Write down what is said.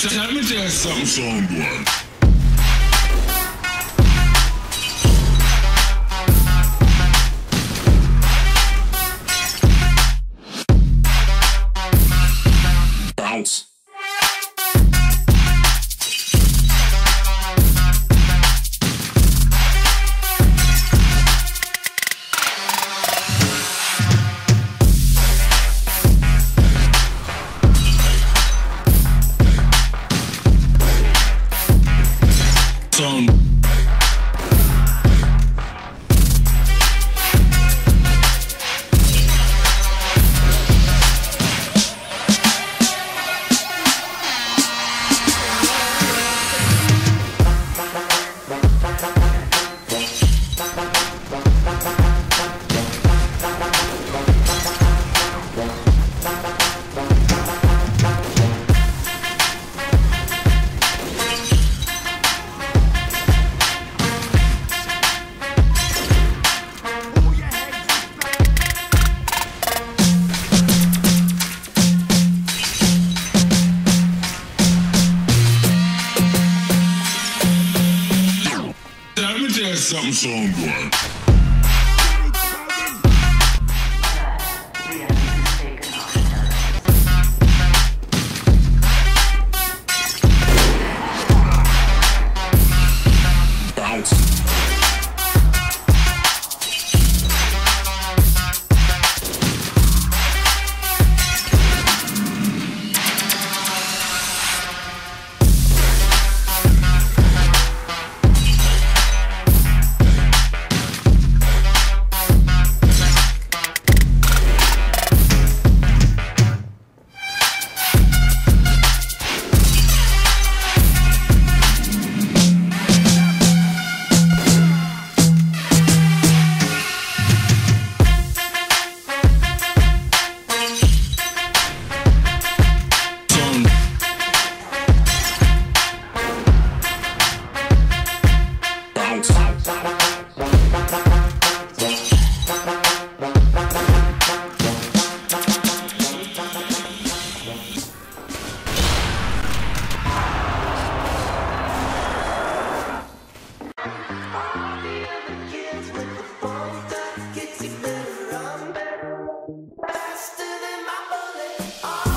Tell me there's something, somewhere. something, song boy. Faster than my bullet.